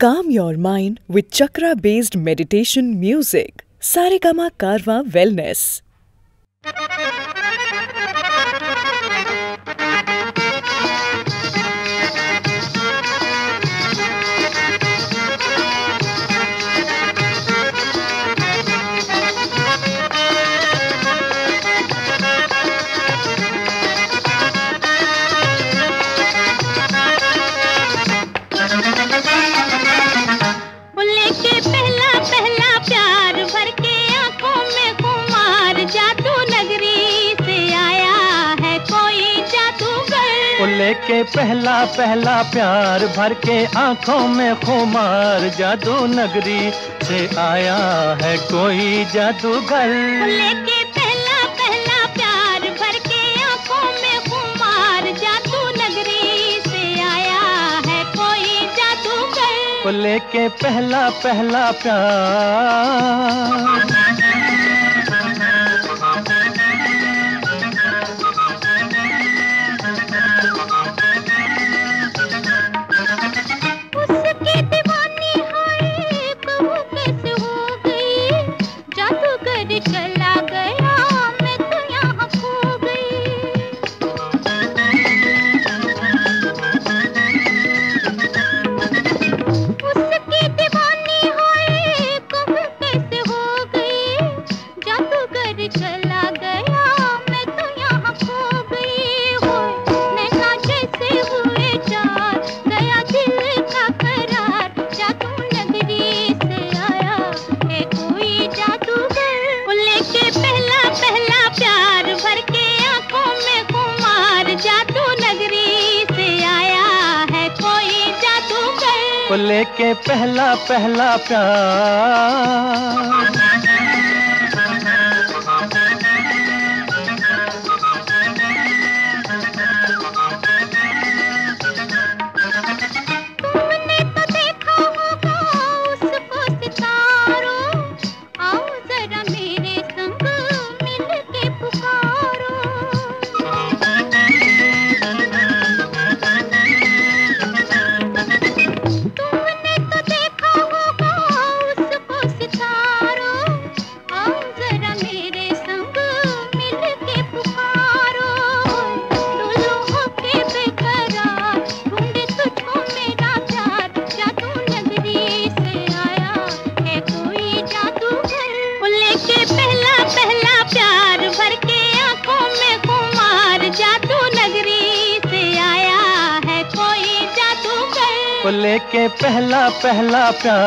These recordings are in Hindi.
Calm your mind with chakra based meditation music सारे कामा कारवा वेलनेस के पहला पहला प्यार भर के आँखों में खुमार जादू नगरी से आया है कोई जादूगर। लेके पहला पहला प्यार भर के आँखों में खुमार जादू नगरी से आया है कोई जादूगर। लेके पहला पहला प्यार का लेके पहला पहला प्यार।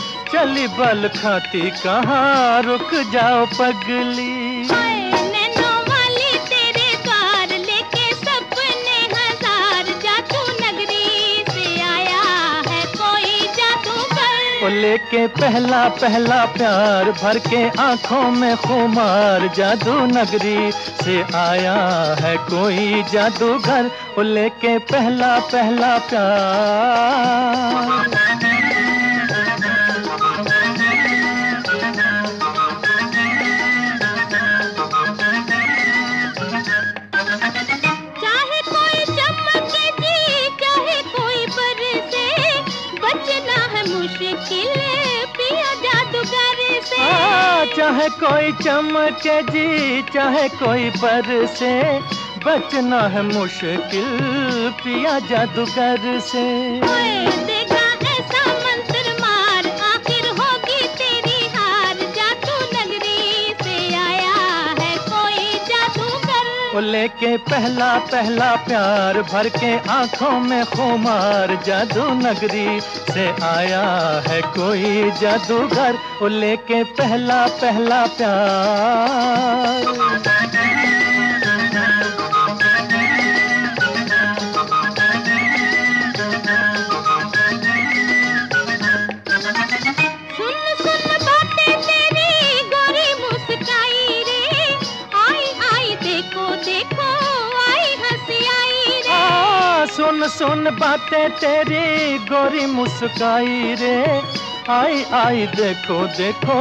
चली बल खाती कहाँ रुक जाओ पगली। जादू नगरी से आया है कोई जादूगर लेके पहला पहला प्यार भर के आँखों में खुमार। जादू नगरी से आया है कोई जादूगर। लेके पहला पहला प्यार। चाहे कोई चमक जी चाहे कोई पर से बचना है मुश्किल पिया जादूगर से। के लेके पहला पहला प्यार भर के आँखों में खुमार जादू नगरी से आया है कोई जादूगर वो लेके पहला पहला प्यार। सुन बातें तेरी गोरी मुस्काई रे। आई आई देखो देखो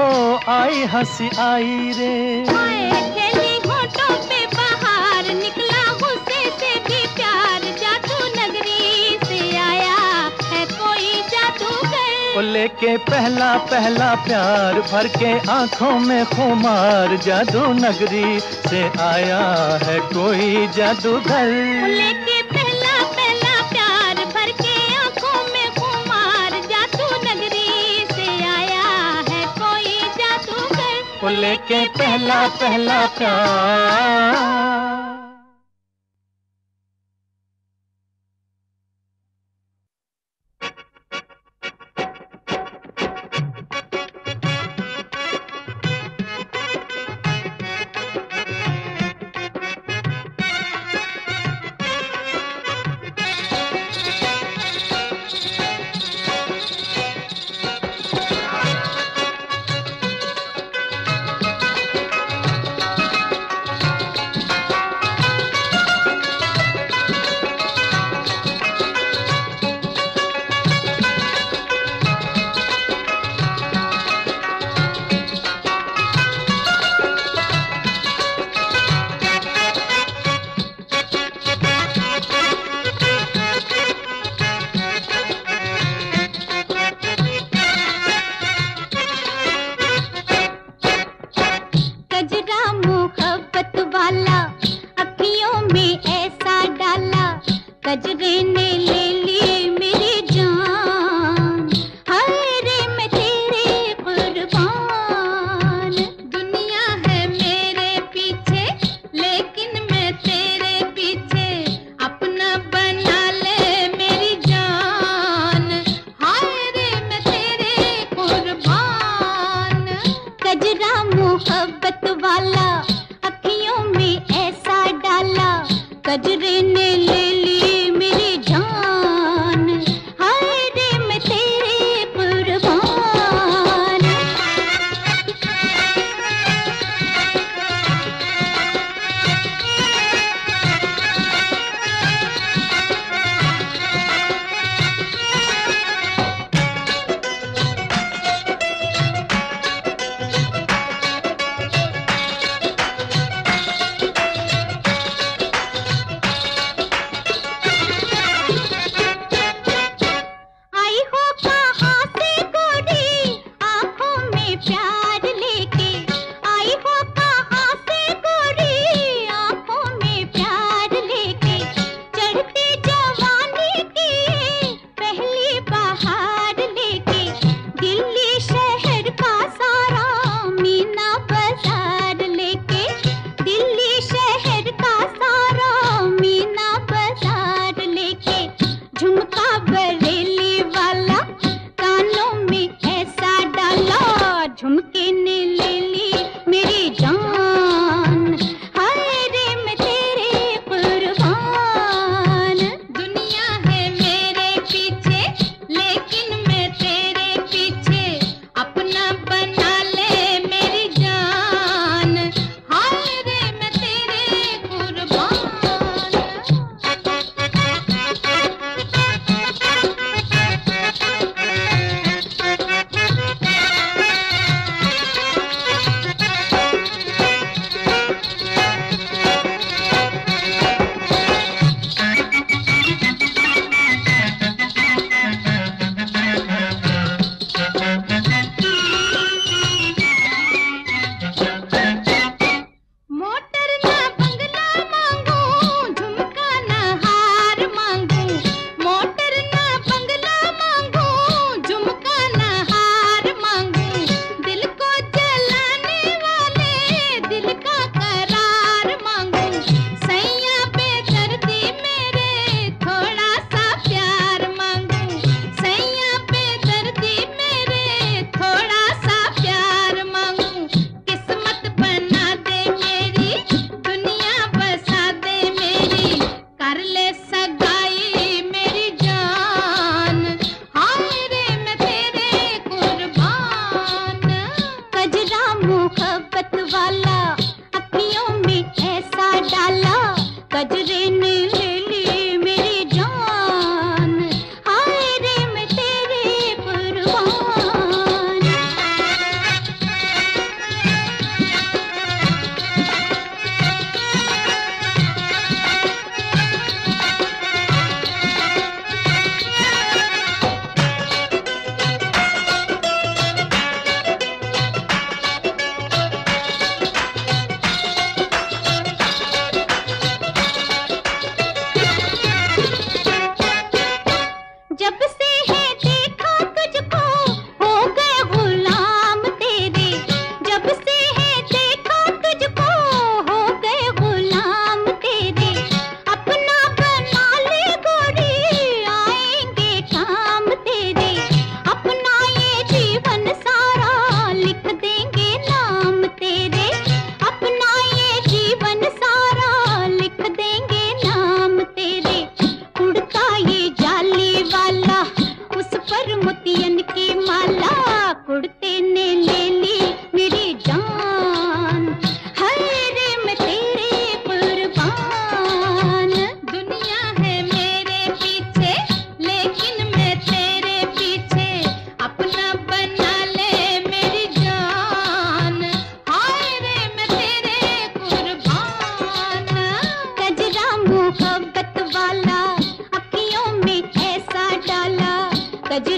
आई हँसी आई रे। ओए खेली होठों पे बाहर निकला गुस्से से भी प्यार। जादू नगरी से आया है कोई जादूगर। लेके पहला पहला प्यार भर के आँखों में खुमार। जादू नगरी से आया है कोई जादूगर। लेके जादूगर के पहला पहला प्यार।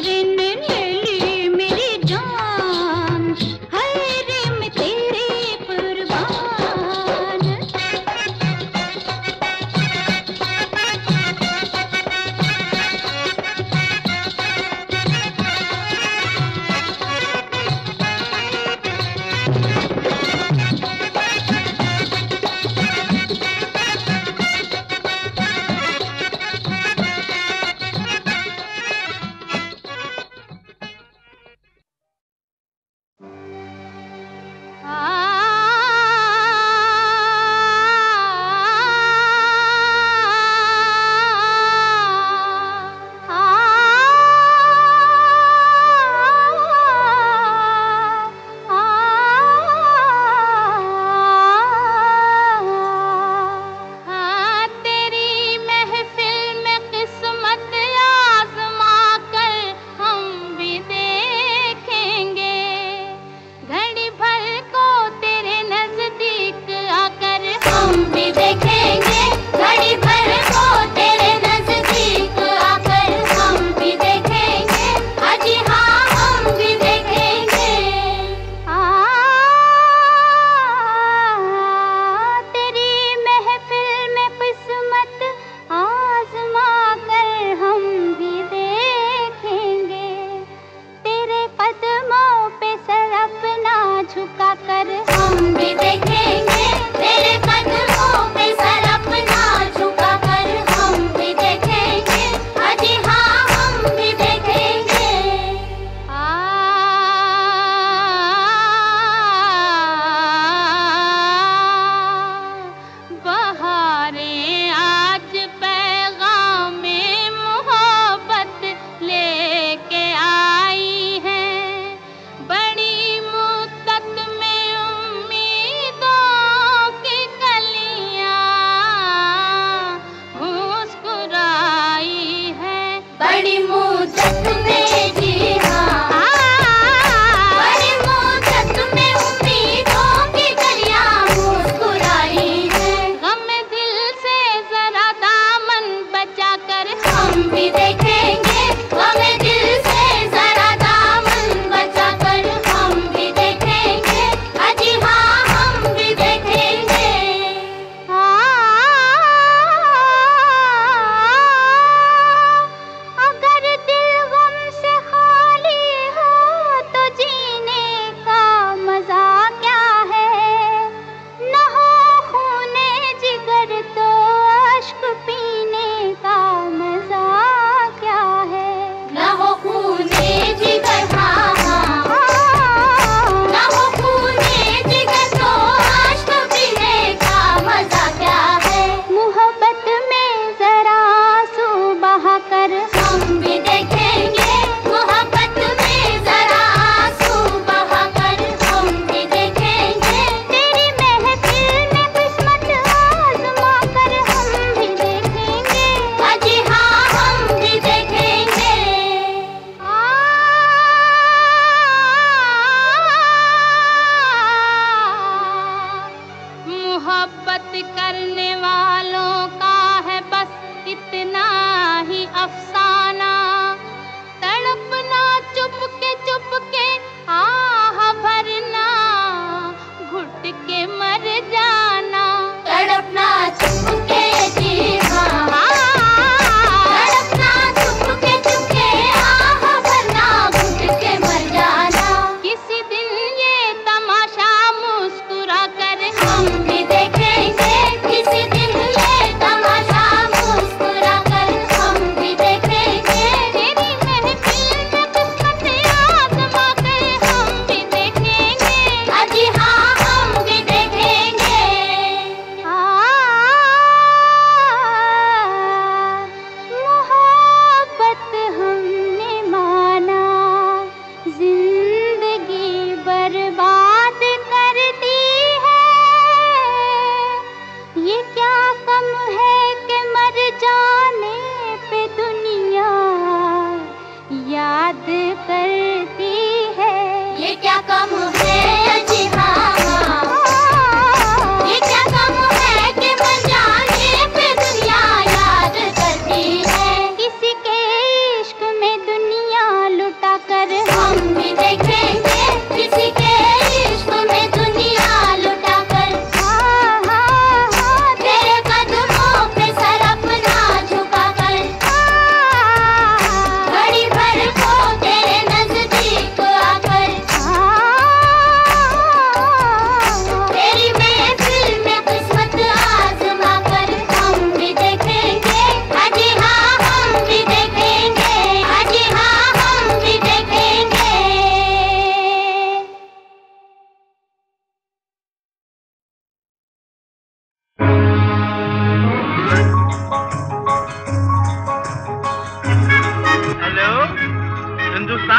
gecenin eli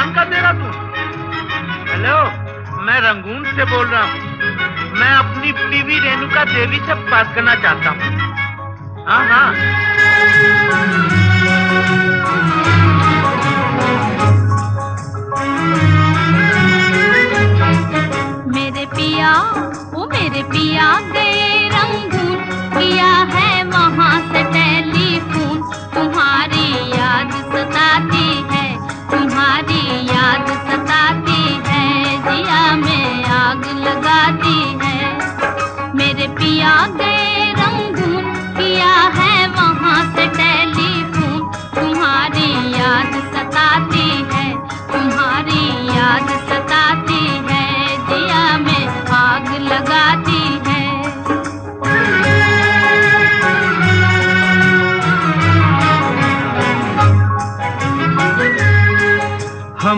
हिंदुस्तान का तेरा तू? हेलो मैं रंगून से बोल रहा हूँ। मैं अपनी बीवी रेणुका देवी से बात करना चाहता हूँ। हाँ हाँ। मेरे पिया, वो मेरे पिया गए रंगून। किया है वहाँ से आग लगाती है। मेरे पिया गए रंगून किया है वहाँ से टेलीफोन। तुम्हारी याद सताती है, तुम्हारी याद सताती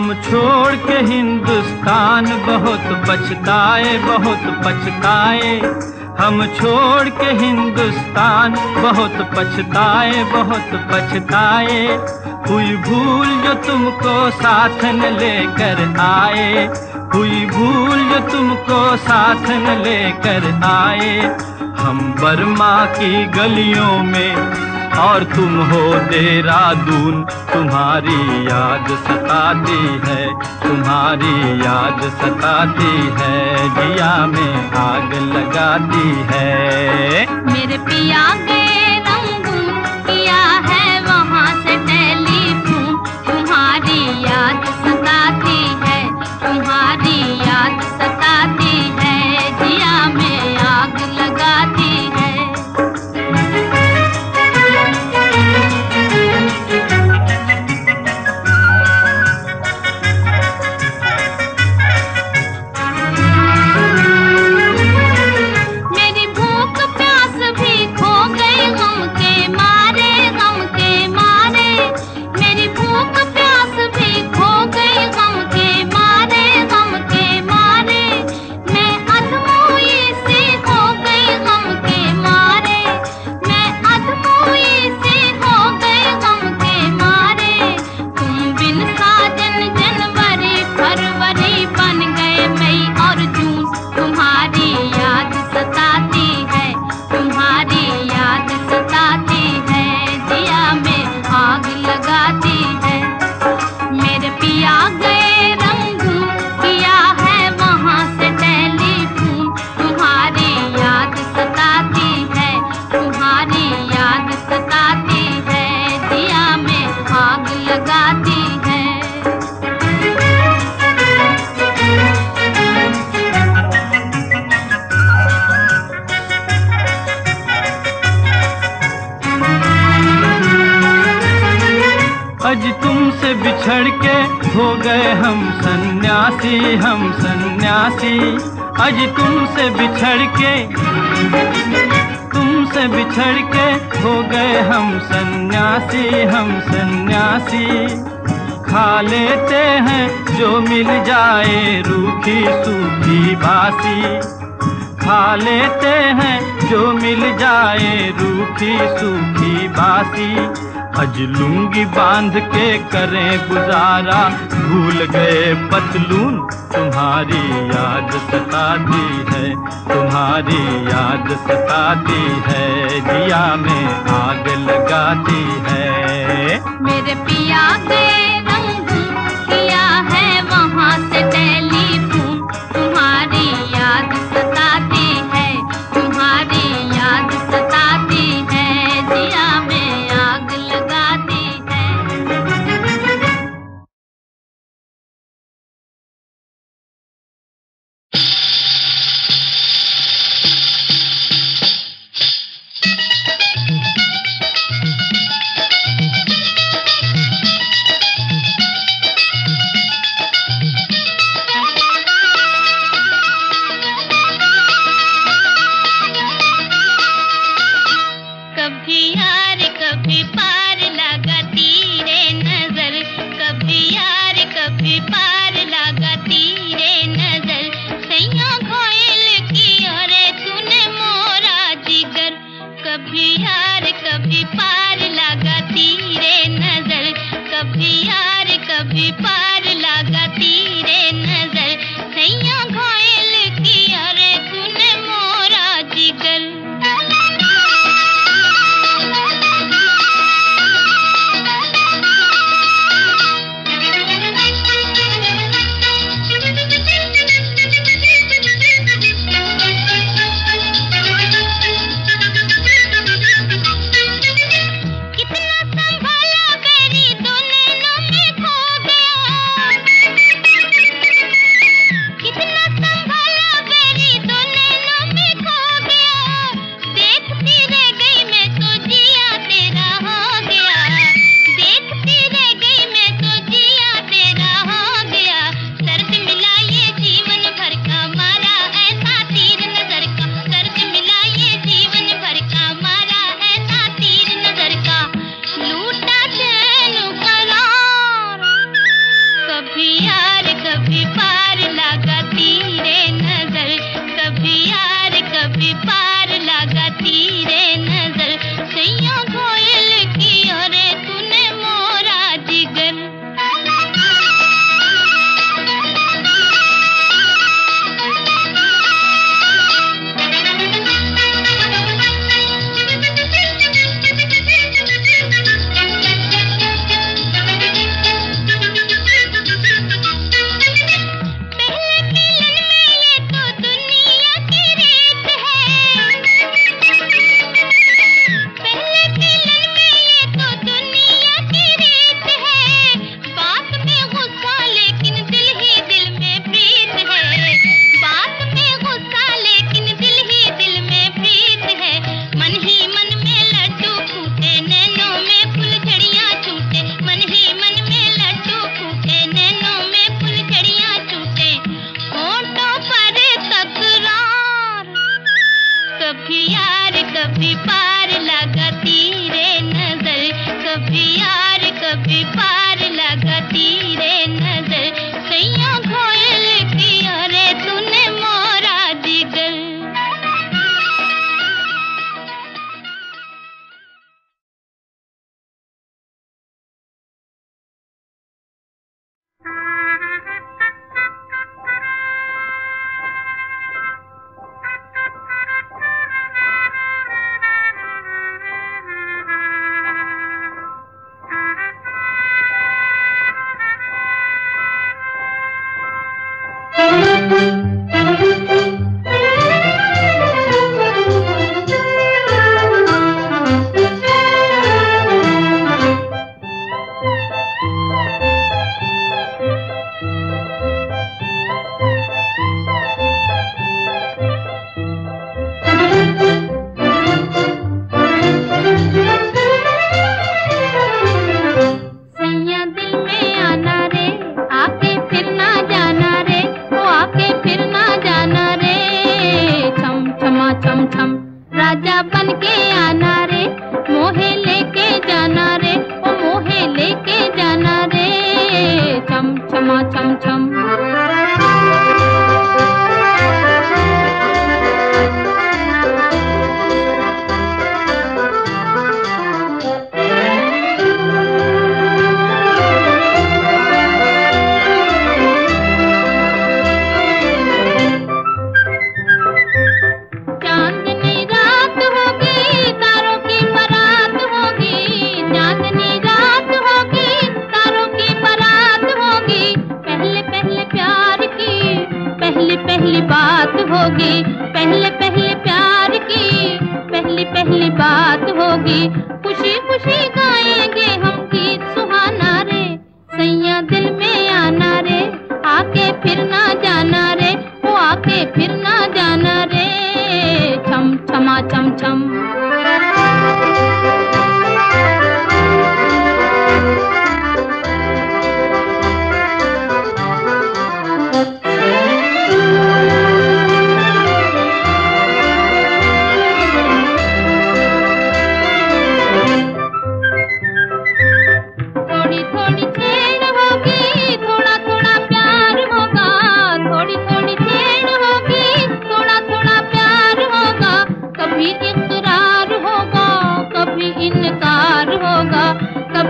हम छोड़ के हिंदुस्तान बहुत पछताए बहुत पछताए हम छोड़ के हिंदुस्तान बहुत पछताए बहुत पछताए हुई भूल जो तुमको साथ न लेकर आए। हुई भूल जो तुमको साथ न लेकर आए। हम बर्मा की गलियों में और तुम हो देहरादून तुम्हारी याद सताती है, तुम्हारी याद सताती है, जिया में आग लगाती है। मेरे पिया आज तुमसे बिछड़ के, तुमसे बिछड़ के हो गए हम सन्यासी हम सन्यासी। खा लेते हैं जो मिल जाए रूखी सूखी बासी। खा लेते हैं जो मिल जाए रूखी सूखी बासी। अजलूँगी बाँध के करें गुजारा, भूल गए पतलून। तुम्हारी याद सताती है, तुम्हारी याद सताती है दिया में आग लगाती है। मेरे पिया दे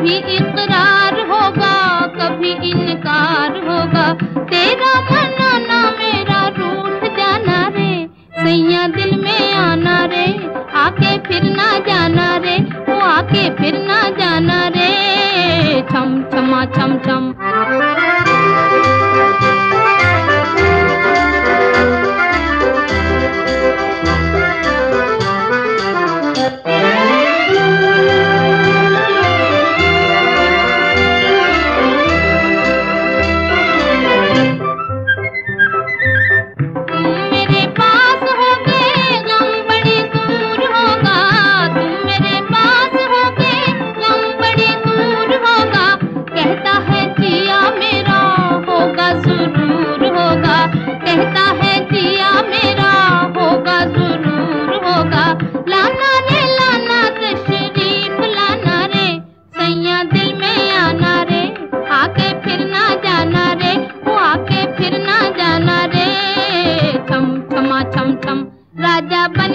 कभी इकरार होगा, कभी इनकार होगा। तेरा मनाना मेरा रूठ जाना रे। सैया दिल में आना रे, आके फिर ना जाना रे। वो आके फिर ना जाना रे। छम, छमा, छम छम।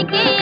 के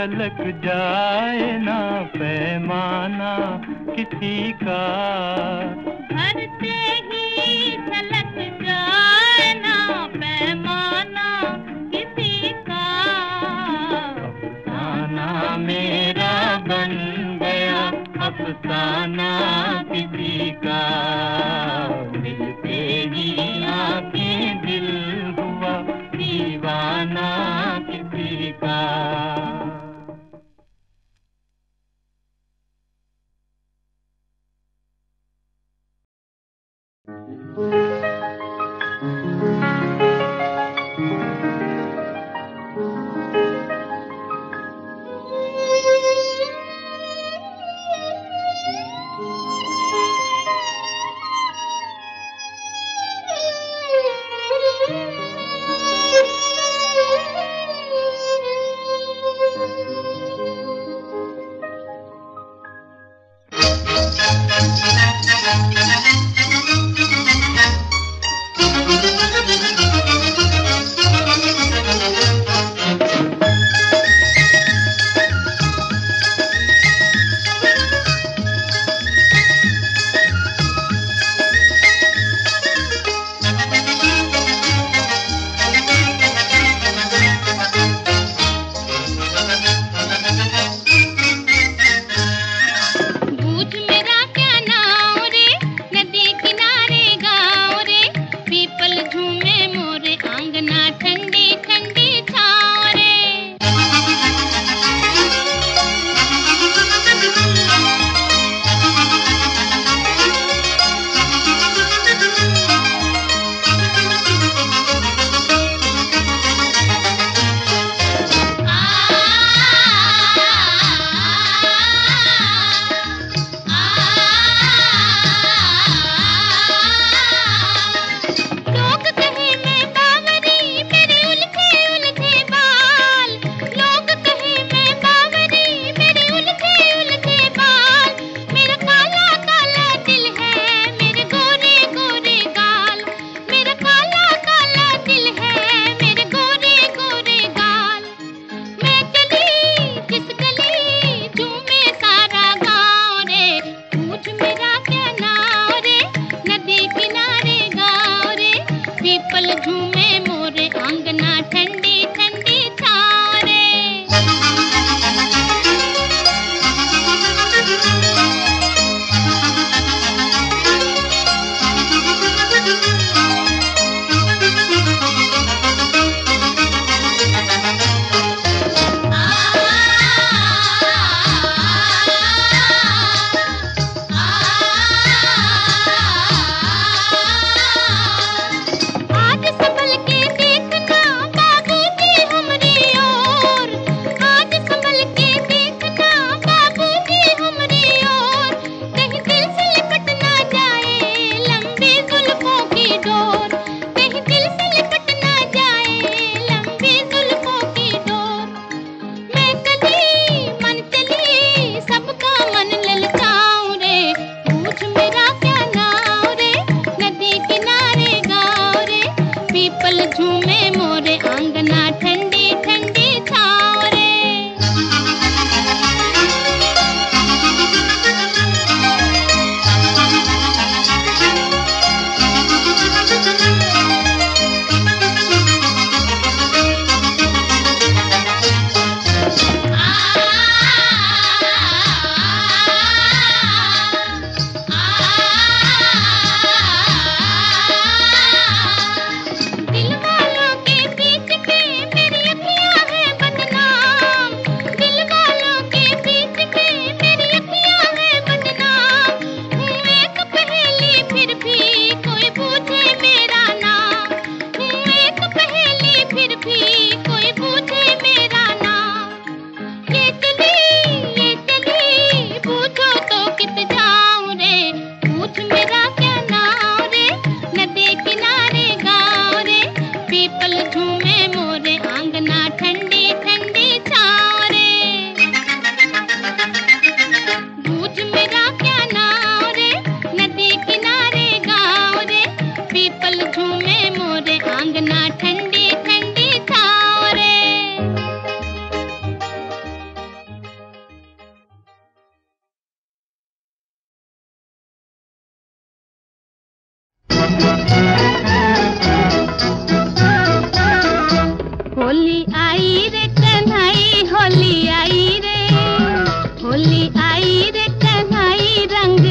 छलक जाए ना पैमाना किसी का। भरते ही छलक जाए ना पैमाना किसी का। अफसाना मेरा बन गया अफसाना किसी का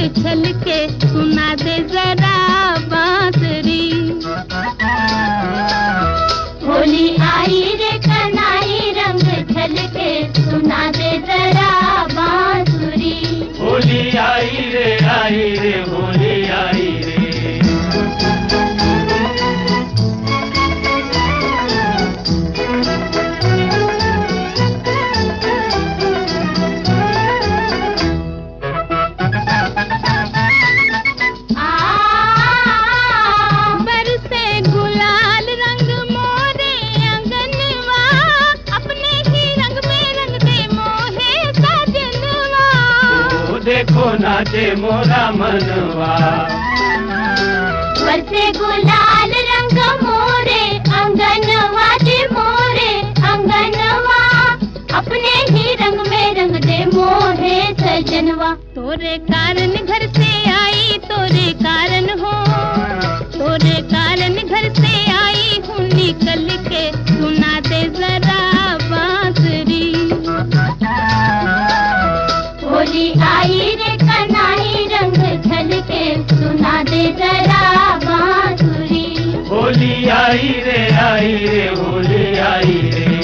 उछल के सुना दे जरा बांसुरी। होली आई रे कनाई रंग छल के सुना दे जरा बांसुरी। होली आई रे आई रे हो बरसे मोरा मनवा। बरसे गुलाल रंग मोरे अंगनवा दे मोरे अंगनवा। अपने ही रंग में रंग दे मोरे सजनवा। तोरे कारण घर से आई तोरे कारण हो। तोरे कारण घर से आई हूँ निकल के सुना दे जरा। जला आई रे आई रे होली आई रे।